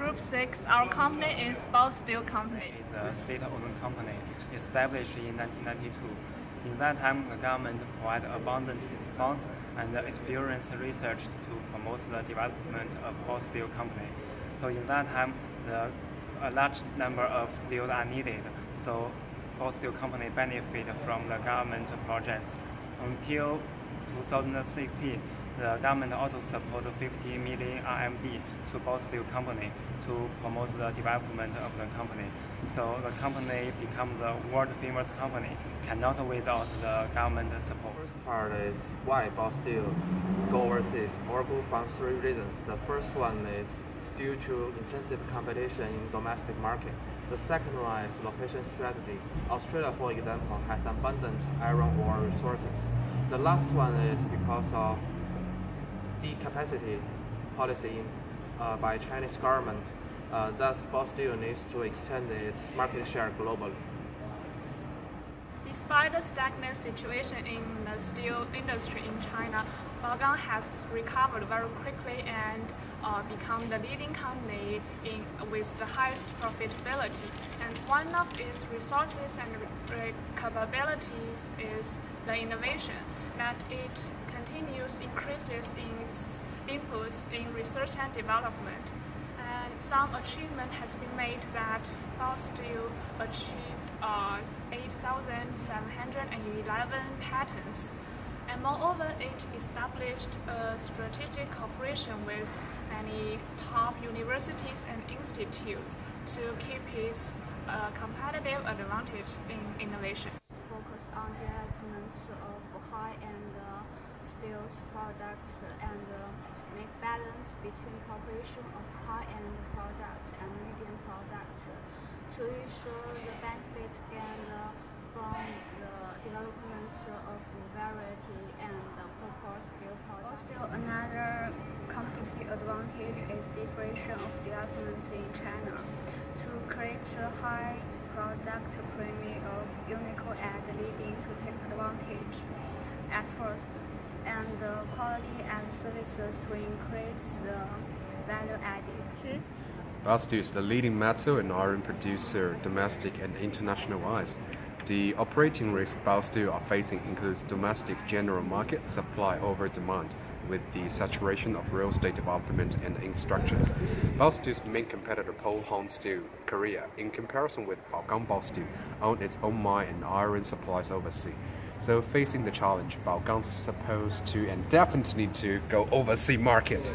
Group 6, our company is Baosteel Steel Company. It's a state-owned company established in 1992. In that time, the government provided abundant funds and experienced research to promote the development of Baosteel Steel Company. So in that time, the, a large number of steel are needed. So Baosteel Steel Company benefit from the government projects. Until 2016, the government also supported 50 million RMB to Baosteel Steel Company to promote the development of the company. So the company become the world famous company, cannot without the government support. First part is why Baosteel go overseas or go from three reasons. The first one is due to intensive competition in domestic market. The second one is location strategy. Australia, for example, has abundant iron ore resources. The last one is because of the capacity policy uh, by Chinese government. Uh, thus, Baosteel needs to extend its market share globally. Despite the stagnant situation in the steel industry in China, Baogang has recovered very quickly and uh, become the leading company in, with the highest profitability. And one of its resources and capabilities is the innovation, that it continues increases in its inputs in research and development. And some achievement has been made that Baosteel achieved uh, 8,711 patents. And moreover, it established a strategic cooperation with many top universities and institutes to keep its uh, competitive advantage in innovation. Focus on high-end uh, steel products and uh, make balance between cooperation of high-end products and medium products to ensure the benefit gained from the development of variety and purpose scale products. Also, another competitive advantage is differentiation of development in China to create a high product premium of Unicode and leading to take advantage at first and the quality and services to increase the value added. Baosteel is the leading metal and iron producer domestic and international wise. The operating risk Baosteel are facing includes domestic general market supply over demand with the saturation of real estate development and infrastructures. Baosteel's main competitor Pohang Steel, Korea, in comparison with Baogang Baosteel, own its own mine and iron supplies overseas. So facing the challenge, Baogang's supposed to and definitely need to go overseas market.